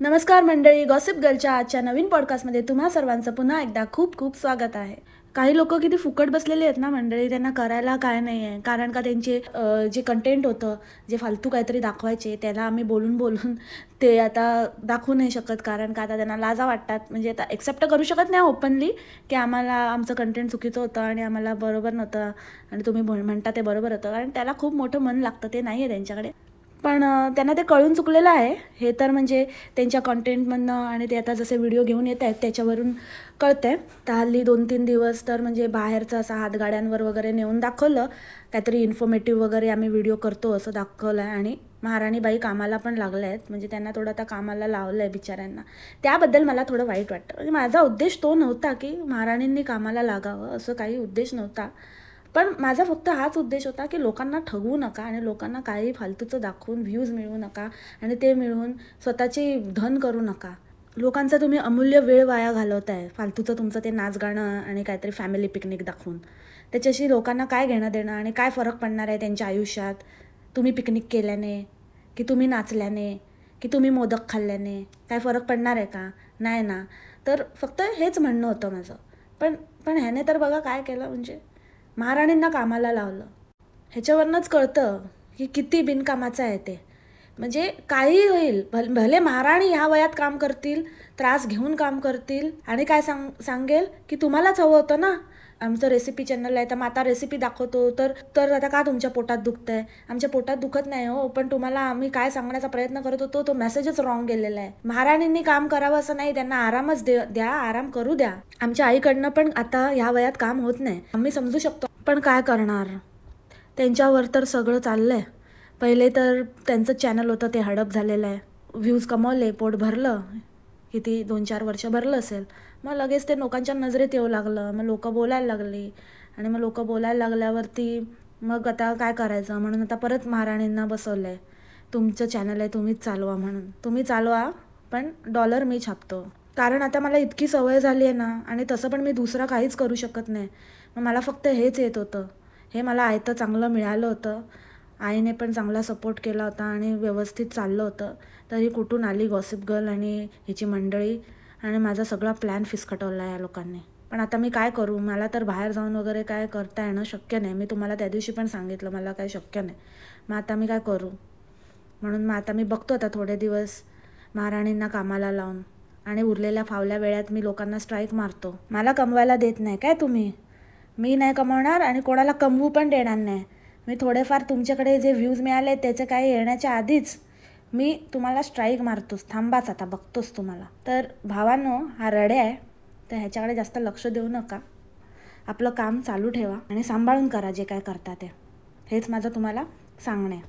नमस्कार मंडळी गॉसिप गर्लच्या आजच्या नवीन पॉडकास्टमध्ये तुम्हा सर्वांचं पुन्हा एकदा खूप खूप स्वागत आहे. काही लोक किती फुकट बसलेले आहेत ना मंडळी त्यांना करायला काय नाही आहे कारण का त्यांचे जे कंटेंट होतं जे फालतू काहीतरी दाखवायचे त्याला आम्ही बोलून बोलून ते आता दाखवू नाही शकत. कारण का आता त्यांना लाजा वाटतात. म्हणजे आता एक्सेप्ट करू शकत नाही ओपनली की आम्हाला आमचं कंटेंट चुकीचं होतं आणि आम्हाला बरोबर नव्हतं. आणि तुम्ही म्हणता ते बरोबर होतं. कारण त्याला खूप मोठं मन लागतं ते नाही आहे त्यांच्याकडे. पण त्यांना ते कळून चुकलेलं आहे. हे तर म्हणजे त्यांच्या कॉन्टेंटमधनं आणि ते आता जसे व्हिडिओ घेऊन येत आहेत त्याच्यावरून कळतं आहे तर हल्ली दोन तीन दिवस तर म्हणजे बाहेरचं असं हातगाड्यांवर वगैरे नेऊन दाखवलं. काहीतरी इन्फॉर्मेटिव्ह वगैरे आम्ही व्हिडिओ करतो असं दाखवलं आहे आणि महाराणीबाई कामाला पण लागल्या आहेत. म्हणजे त्यांना थोडं आता कामाला लावलं आहे बिचाऱ्यांना. त्याबद्दल मला थोडं वाईट वाटतं. म्हणजे माझा उद्देश तो नव्हता की महाराणींनी कामाला लागावं असं काही उद्देश नव्हता. पण माझा फक्त हाच उद्देश होता की लोकांना ठगवू नका आणि लोकांना काही फालतूचं दाखवून व्ह्यूज मिळवू नका आणि ते मिळवून स्वतःची धन करू नका. लोकांचा तुम्ही अमूल्य वेळ वाया घालवताय. फालतूचं तुमचं ते नाच गाणं आणि काहीतरी फॅमिली पिकनिक दाखवून. त्याच्याशी लोकांना काय घेणं देणं आणि काय फरक पडणार आहे त्यांच्या आयुष्यात? तुम्ही पिकनिक केल्याने? की तुम्ही नाचल्याने? की तुम्ही मोदक खाल्ल्याने? काय फरक पडणार आहे का? नाही ना. तर फक्त हेच म्हणणं होतं माझं. पण पण ह्याने तर बघा काय केलं म्हणजे महाराणींना कामाला लावलं. ह्याच्यावरनंच कळतं की किती बिनकामाचं आहे ते. म्हणजे काही होईल भल भले महाराणी ह्या वयात काम करतील त्रास घेऊन काम करतील आणि काय सांग सांगेल की तुम्हालाच हवं होतं ना? आमचं रेसिपी चॅनल आहे तर मग आता रेसिपी दाखवतो तर तर आता का तुमच्या पोटात दुखतंय? आमच्या पोटात दुखत नाही हो पण तुम्हाला आम्ही काय सांगण्याचा प्रयत्न करत होतो तो मेसेजच रॉंग गेलेला आहे. महाराणींनी काम करावं असं नाही त्यांना आरामच दे द्या आराम करू द्या. आमच्या आईकडनं पण आता ह्या वयात काम होत नाही. आम्ही समजू शकतो पण काय करणार? त्यांच्यावर तर सगळं चाललंय. पहिले तर त्यांचं चॅनल होतं ते हडप झालेलं आहे. व्ह्यूज कमावले पोट भरलं. किती दोन चार वर्ष भरलं असेल. मग लगेच ते लोकांच्या नजरेत येऊ लागलं. मग लोक बोलायला लागली. आणि मग लोक बोलायला लागल्यावरती मग आता काय करायचं? म्हणून आता परत महाराणींना बसवलं आहे तुमचं चॅनल आहे तुम्हीच चालवा म्हणून. तुम्ही चालवा पण डॉलर मी छापतो. कारण आता मला इतकी सवय झाली आहे ना आणि तसं पण मी दुसरं काहीच करू शकत नाही. मग मला फक्त हेच येत होतं. हे मला आयतं चांगलं मिळालं होतं. आईने पण चांगला सपोर्ट केला होता आणि व्यवस्थित चाललं होतं. तरी कुठून आली गॉसिप गर्ल आणि हिची मंडळी? आणि माझा सगळा प्लॅन फिसकटवला या लोकांनी. पण आता मी काय करू? मला तर बाहेर जाऊन वगैरे काय करता येणं शक्य नाही. मी तुम्हाला त्या दिवशी पण सांगितलं मला काय शक्य नाही. मग आता मी काय करू? म्हणून मग आता मी बघतो आता थोडे दिवस महाराणींना कामाला लावून. आणि उरलेल्या फावल्या वेळात मी लोकांना स्ट्राईक मारतो. मला कमवायला देत नाही काय तुम्ही? मी नाही कमवणार आणि कोणाला कमवू पण देणार नाही. मी थोडेफार तुमच्याकडे जे व्ह्यूज मिळाले त्याचे काही येण्याच्या आधीच मी तुम्हाला स्ट्राईक मारतोच. थांबाच आता बघतोच तुम्हाला. तर भावानो हा रडे आहे तर ह्याच्याकडे जास्त लक्ष देऊ नका. आपलं काम चालू ठेवा आणि सांभाळून करा जे काय करता ते. हेच माझं तुम्हाला सांगणं आहे.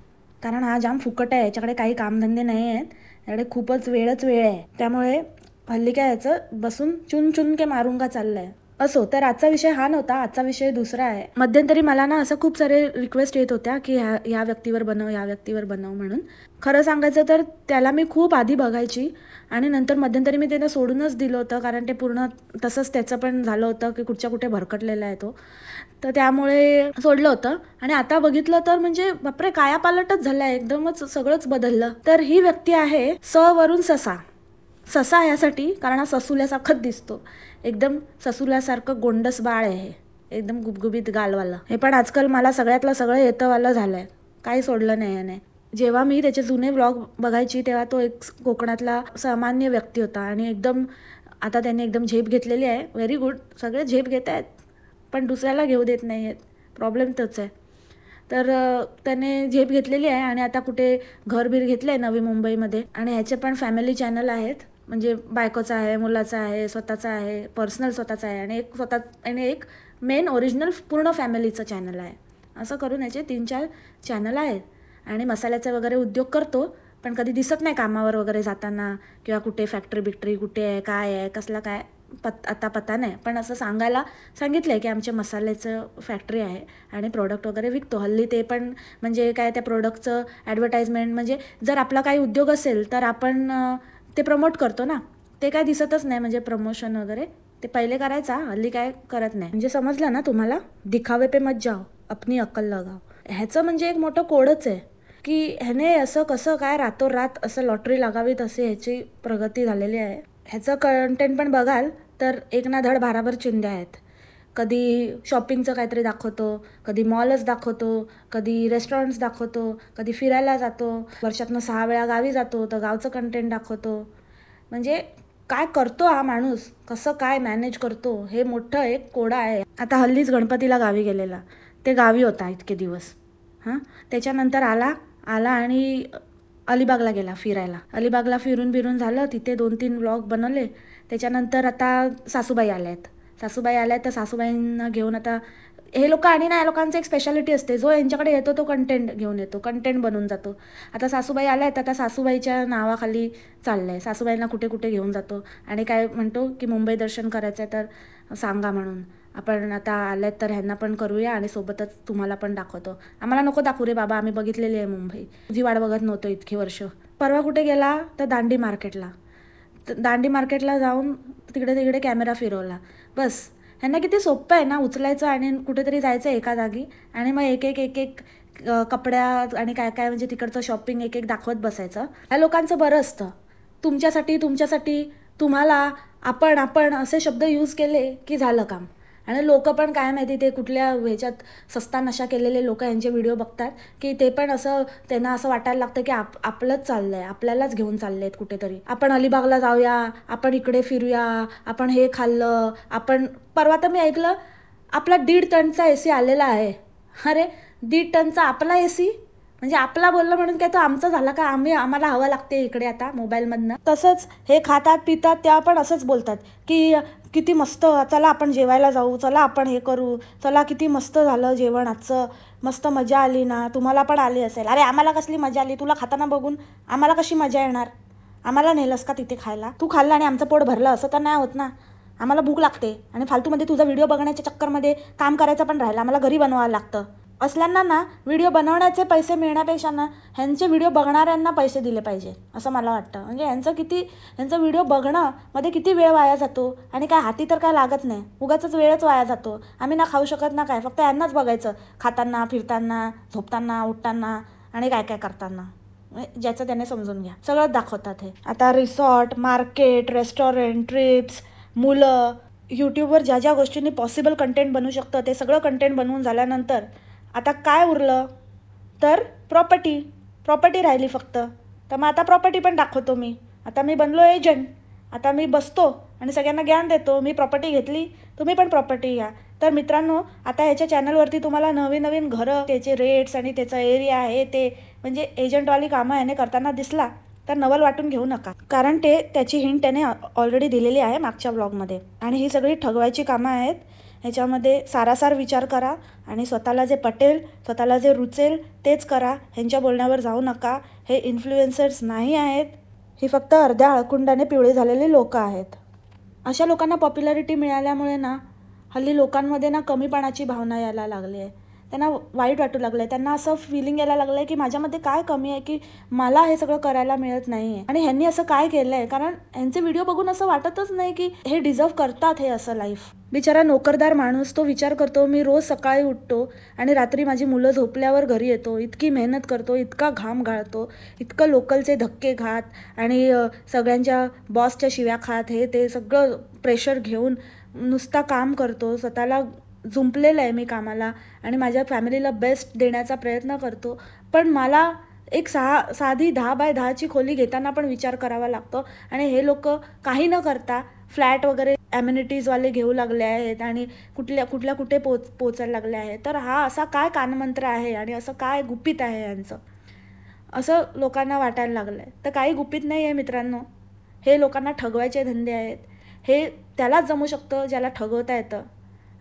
कारण हा जाम फुकट आहे याच्याकडे काही कामधंदे नाही आहेत. याकडे खूपच वेळच वेळ आहे. त्यामुळे हल्ली काय याचं बसून चुन चुन के मारुंगा चाललं आहे असो तर आजचा विषय हा नव्हता आजचा विषय दुसरा आहे. मध्यंतरी मला ना असं खूप सारे रिक्वेस्ट येत होत्या की ह्या ह्या व्यक्तीवर बनव या व्यक्तीवर बनव म्हणून. खरं सांगायचं तर त्याला मी खूप आधी बघायची आणि नंतर मध्यंतरी मी त्यांना सोडूनच दिलं होतं कारण ते पूर्ण तसंच त्याचं पण झालं होतं की कुठच्या कुठे भरकटलेला आहे तो. तर त्यामुळे सोडलं होतं. आणि आता बघितलं तर म्हणजे बापरे कायापालटच झाला आहे एकदमच सगळंच बदललं. तर ही व्यक्ती आहे स वरून ससा. ससा यासाठी कारण हा ससुल्यासारखंच दिसतो. एकदम ससुल्यासारखं गोंडस बाळ आहे एकदम गुबगुबीत गालवालं. हे पण आजकाल मला सगळ्यातलं सगळं येतंवालं झालं आहे काही सोडलं नाही याने. जेव्हा मी त्याचे जुने व्लॉग बघायची तेव्हा तो एक कोकणातला सामान्य व्यक्ती होता. आणि एकदम आता त्याने एकदम झेप घेतलेली आहे. व्हेरी गुड सगळे झेप घेत आहेत. पण दुसऱ्याला घेऊ देत नाही आहेत. प्रॉब्लेम तोच आहे. तर त्याने झेप घेतलेली आहे. आणि आता कुठे घर बीर घेतलं आहे नवी मुंबईमध्ये. आणि ह्याचे पण फॅमिली चॅनल आहेत. म्हणजे बायकोचा आहे मुलाचा आहे स्वतःचा आहे पर्सनल स्वतःचा आहे आणि एक स्वतः आणि एक मेन ओरिजिनल पूर्ण फॅमिलीचं चॅनल आहे. असं करून याचे तीन चार चॅनल आहेत. आणि मसाल्याचे वगैरे उद्योग करतो पण कधी दिसत नाही कामावर वगैरे जाताना किंवा कुठे फॅक्टरी बिक्टरी कुठे आहे काय आहे कसला काय पत आता पत्ता नाही. पण असं सांगायला सांगितलं आहे की आमच्या मसाल्याचं फॅक्टरी आहे आणि प्रोडक्ट वगैरे विकतो. हल्ली ते पण म्हणजे काय त्या प्रोडक्टचं ॲडव्हर्टाईजमेंट म्हणजे जर आपला काही उद्योग असेल तर आपण ते प्रमोट करतो ना. ते काय दिसतच नाही म्हणजे प्रमोशन वगैरे. ते पहिले करायचा हल्ली काय करत नाही. म्हणजे समजलं ना तुम्हाला? दिखावे पे मत जाओ अपनी अक्कल लगाव ह्याचं म्हणजे एक मोठं कोडच आहे. की ह्याने असं कसं काय रातोरात असं लॉटरी लागावीत असे ह्याची प्रगती झालेली आहे. ह्याचं कंटेंट पण बघाल तर एक ना धड भाराभर चिंध्या आहेत. कधी शॉपिंगचं काहीतरी दाखवतो कधी मॉलच दाखवतो कधी रेस्टॉरंट्स दाखवतो कधी फिरायला जातो. वर्षातनं सहा वेळा गावी जातो तर गावचं कंटेंट दाखवतो. म्हणजे काय करतो हा माणूस? कसं काय मॅनेज करतो? हे मोठं एक कोडा आहे. आता हल्लीच गणपतीला गावी गेलेला. ते गावी होता इतके दिवस. हां? त्याच्यानंतर आला आला आणि अलिबागला गेला फिरायला. अलिबागला फिरून बिरून झालं तिथे दोन तीन ब्लॉग बनवले. त्याच्यानंतर आता सासूबाई आल्या आहेत. सासूबाई आल्या तर सासूबाईंना घेऊन आता हे लोक आणि ना या लोकांचं एक स्पेशालिटी असते. जो यांच्याकडे येतो तो कंटेंट घेऊन येतो. कंटेंट बनून जातो. आता सासूबाई आल्या आहेत आता सासूबाईच्या नावाखाली चाललं आहे सासूबाईंना कुठे कुठे घेऊन जातो. आणि काय म्हणतो की मुंबई दर्शन करायचं आहे तर सांगा म्हणून. आपण आता आल्यात तर ह्यांना पण करूया आणि सोबतच तुम्हाला पण दाखवतो. आम्हाला नको दाखवू रे बाबा आम्ही बघितलेली आहे मुंबई. जी वाट बघत नव्हतो इतकी वर्ष. परवा कुठे गेला? तर दांडी मार्केटला. दांडी मार्केटला जाऊन तिकडे तिकडे कॅमेरा फिरवला. बस. ह्यांना किती सोपं आहे ना उचलायचं आणि कुठेतरी जायचं एका जागी आणि मग एक एक एक एक कपड्या आणि काय काय म्हणजे तिकडचं शॉपिंग एक एक दाखवत बसायचं. ह्या लोकांचं बरं असतं. तुमच्यासाठी तुमच्यासाठी तुम्हाला आपण आपण असे शब्द यूज केले की झालं काम. आणि लोक पण काय माहिती ते कुठल्या ह्याच्यात सस्ता नशा केलेले लोक यांचे व्हिडिओ बघतात की ते पण असं त्यांना असं वाटायला लागतं की आप आपलंच चाललं आहे आपल्यालाच घेऊन चालले आहेत कुठेतरी. आपण अलिबागला जाऊया आपण इकडे फिरूया आपण हे खाल्लं आपण परवा तर मी ऐकलं आपला दीड टनचा ए सी आलेला आहे. अरे दीड टनचा आपला ए सी म्हणजे आपला बोललं म्हणून काय तो आमचा झाला का? आम्ही आम्हाला हवं लागते इकडे आता मोबाईलमधनं. तसंच हे खातात पितात त्या पण असंच बोलतात की किती मस्त चला आपण जेवायला जाऊ चला आपण हे करू चला किती मस्त झालं जेवण आजचं मस्त मजा आली ना तुम्हाला पण आली असेल. अरे आम्हाला कसली मजा आली? तुला खाताना बघून आम्हाला कशी मजा येणार? आम्हाला नेलंस का तिथे खायला? तू खाल्लं आणि आमचं पोट भरलं असं तर नाही होत ना. आम्हाला भूक लागते आणि फालतूमध्ये तुझा व्हिडिओ बघण्याच्या चक्करमध्ये काम करायचं पण राहिलं आम्हाला घरी बनवावं लागतं. असल्यांना ना व्हिडिओ बनवण्याचे पैसे मिळण्यापेक्षा ना ह्यांचे व्हिडिओ बघणाऱ्यांना पैसे दिले पाहिजे असं मला वाटतं. म्हणजे ह्यांचं किती ह्यांचं व्हिडिओ बघणं मध्ये किती वेळ वाया जातो आणि काय हाती तर काय लागत नाही. उगाचच वेळच वाया जातो. आम्ही ना खाऊ शकत ना काय फक्त यांनाच बघायचं. खाताना फिरताना झोपताना उठताना आणि काय काय करताना. म्हणजे ज्याचं त्याने समजून घ्या. सगळंच दाखवतात हे. आता रिसॉर्ट मार्केट रेस्टॉरंट ट्रिप्स मुलं यूट्यूबवर ज्या ज्या गोष्टींनी पॉसिबल कंटेंट बनू शकतं ते सगळं कंटेंट बनवून झाल्यानंतर आता काय उरलं? तर प्रॉपर्टी प्रॉपर्टी राहिली फक्त. तर मग आता प्रॉपर्टी पण दाखवतो मी. आता मी बनलो एजंट आता मी बसतो आणि सगळ्यांना ज्ञान देतो. मी प्रॉपर्टी घेतली. तुम्ही पण प्रॉपर्टी घ्या. तर मित्रांनो आता ह्याच्या चॅनलवरती तुम्हाला नवीन नवीन घरं त्याचे रेट्स आणि त्याचा एरिया आहे ते म्हणजे एजंटवाली कामं ह्याने करताना दिसला तर नवल वाटून घेऊ नका. कारण ते त्याची हिंट त्याने ऑलरेडी दिलेली आहे मागच्या ब्लॉगमध्ये आणि ही सगळी ठगवायची कामं आहेत. ह्याच्यामध्ये सारासार विचार करा आणि स्वतःला जे पटेल स्वतःला जे रुचेल तेच करा. ह्यांच्या बोलण्यावर जाऊ नका. हे इन्फ्लुएन्सर्स नाही आहेत. ही फक्त अर्ध्या अळकुंडाने पिवळे झालेली लोकं आहेत. अशा लोकांना पॉप्युलॅरिटी मिळाल्यामुळे ना हल्ली लोकांमध्ये ना कमीपणाची भावना यायला लागली आहे. त्यांना वाईट वाटू लागलं आहे त्यांना असं फिलिंग यायला लागलं आहे की माझ्यामध्ये काय कमी आहे की मला हे सगळं करायला मिळत नाही आहे आणि ह्यांनी असं काय केलं आहे कारण ह्यांचे व्हिडिओ बघून असं वाटतच नाही की हे डिझर्व करतात हे असं लाईफ बिचारा नोकरदार माणूस तो विचार करतो मी रोज सकाळी उठतो आणि रात्री माझी मुलं झोपल्यावर घरी येतो. इतकी मेहनत करतो इतका घाम गाळतो इतकं लोकलचे धक्के खात आणि सगळ्यांच्या बॉसच्या शिव्या खात हे ते सगळं प्रेशर घेऊन नुसता काम करतो. स्वतःला जुंपलेलं आहे मी कामाला आणि माझ्या फॅमिलीला बेस्ट देण्याचा प्रयत्न करतो. पण मला एक सहा साधी दहा बाय दहाची खोली घेताना पण विचार करावा लागतो. आणि हे लोक काही न करता फ्लॅट वगैरे ॲम्युनिटीजवाले घेऊ लागले आहेत आणि कुठल्या कुठल्या कुठे पोच पोचायला लागले आहेत. तर हा असा काय कानमंत्र आहे आणि असं काय गुपित आहे यांचं? असं लोकांना वाटायला लागलं आहे तर काही गुपित नाही आहे मित्रांनो. हे लोकांना ठगवायचे धंदे आहेत. हे त्यालाच जमू शकतं ज्याला ठगवता येतं.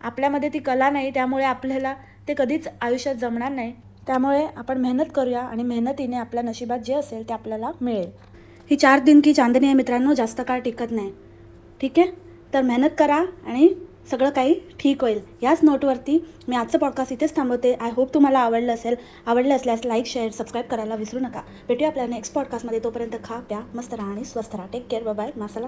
आपल्यामध्ये ती कला नाही त्यामुळे आपल्याला ते कधीच आयुष्यात जमणार नाही. त्यामुळे आपण मेहनत करूया आणि मेहनतीने आपल्या नशिबात जे असेल ते आपल्याला मिळेल. ही चार दिन की चांदणी आहे मित्रांनो जास्त काळ टिकत नाही. ठीक आहे? तर मेहनत करा आणि सगळं काही ठीक होईल. याच नोटवरती मी आजचं पॉडकास्ट इथेच थांबवते. आय होप तुम्हाला आवडलं असेल. आवडलं असल्यास लाईक शेअर सबस्क्राईब करायला विसरू नका. भेटूया आपल्या नेक्स्ट पॉडकास्टमध्ये तोपर्यंत खा प्या मस्त राहा आणि स्वस्थ राहा. Take care bye masala